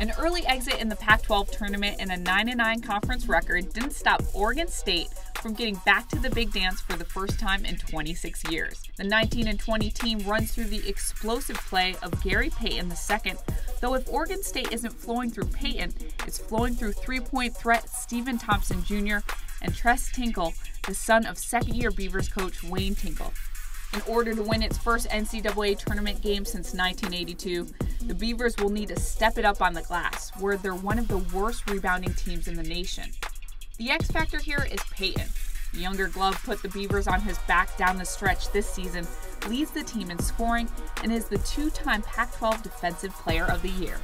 An early exit in the Pac 12 tournament and a 9 9 conference record didn't stop Oregon State from getting back to the big dance for the first time in 26 years. The 19 and 20 team runs through the explosive play of Gary Payton II, though if Oregon State isn't flowing through Payton, it's flowing through three point threat Stephen Thompson Jr. and Tres Tinkle, the son of second year Beavers coach Wayne Tinkle. In order to win its first NCAA tournament game since 1982, the Beavers will need to step it up on the glass, where they're one of the worst rebounding teams in the nation. The X factor here is Payton. The younger glove put the Beavers on his back down the stretch this season, leads the team in scoring, and is the two time Pac 12 Defensive Player of the Year.